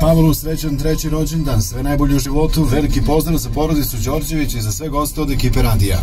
Pavlu srećan treći rođendan, sve najbolje u životu, veliki pozdrav za porodicu Đorđević i za sve goste od ekipe radija.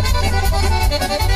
Música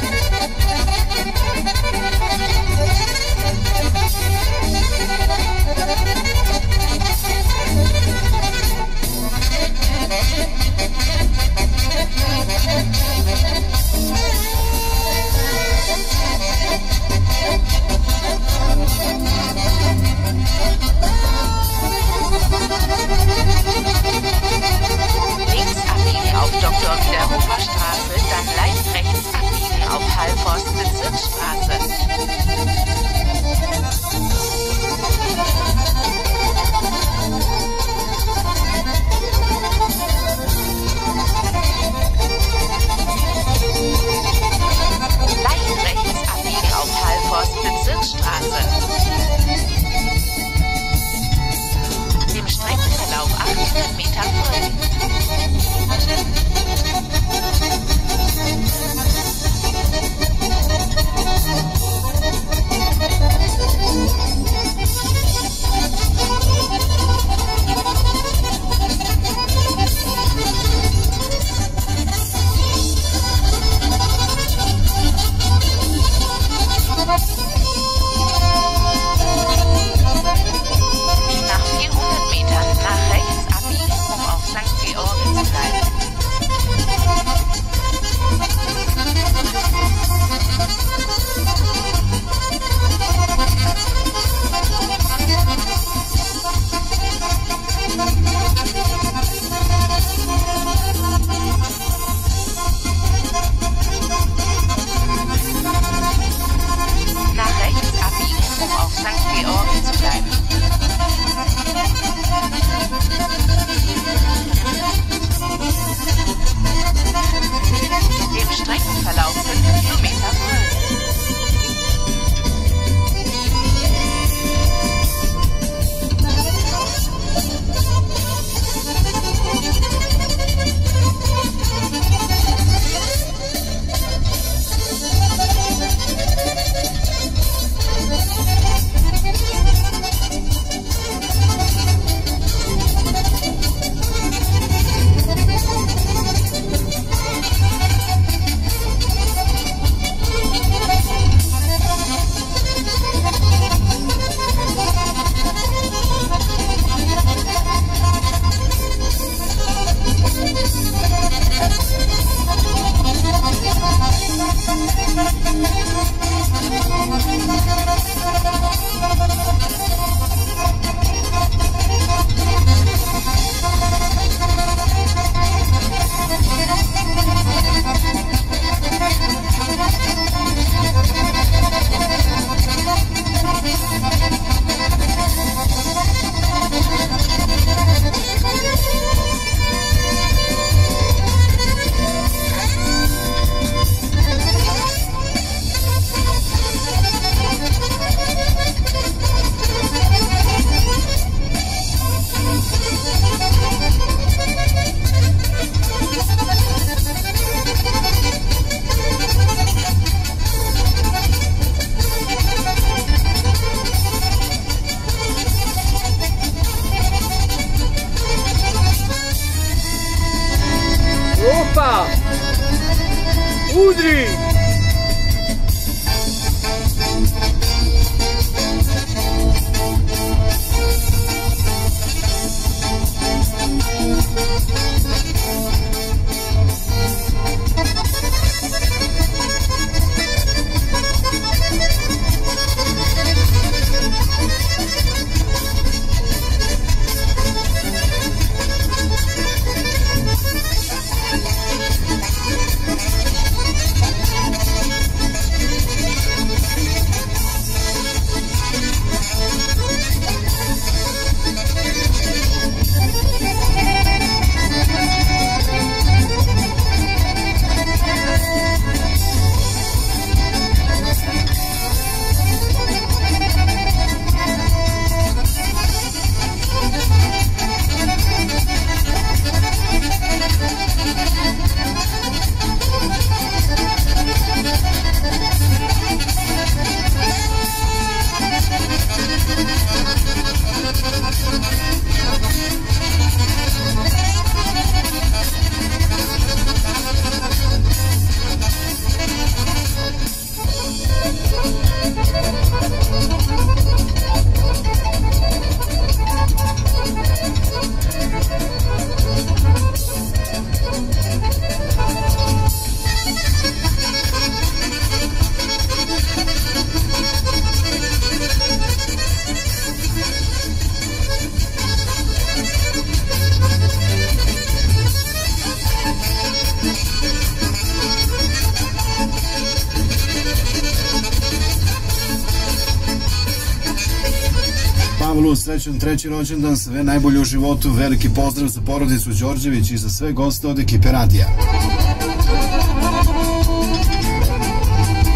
Srećan treći rođendan, sve najbolje u životu, veliki pozdrav za porodicu Đorđević i za sve goste od ekipe radija.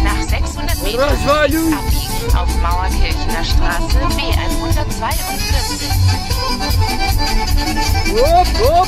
Nach 600 Metern Roswaldu. abbiegen auf Mauerkirchener Straße B142. Hopp, hopp.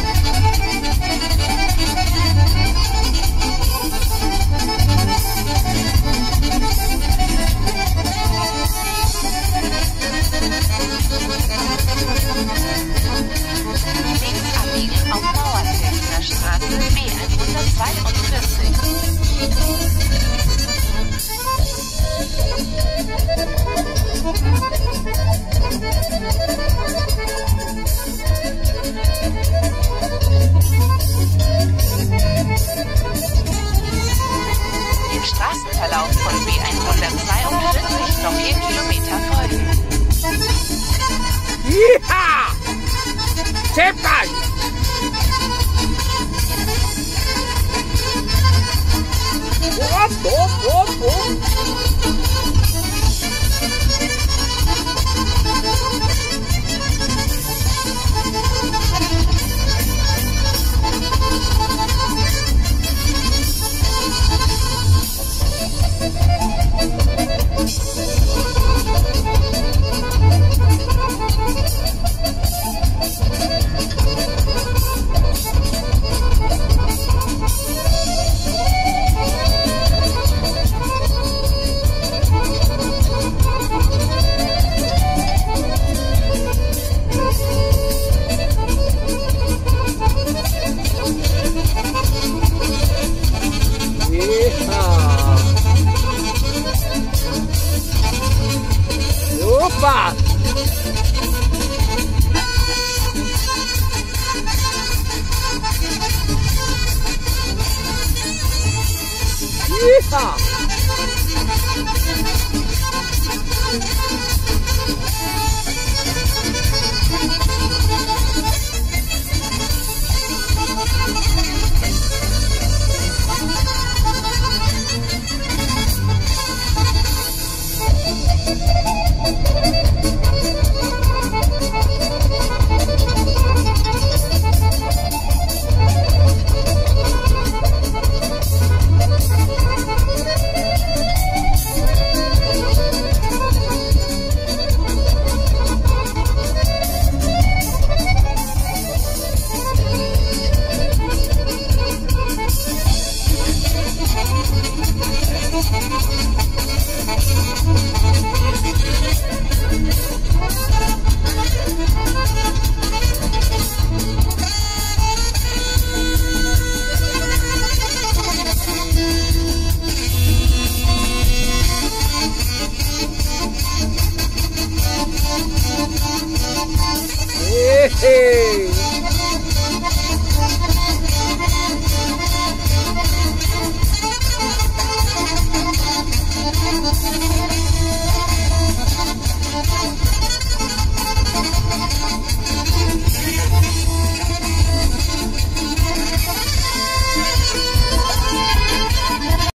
Hop, hop, hop, song.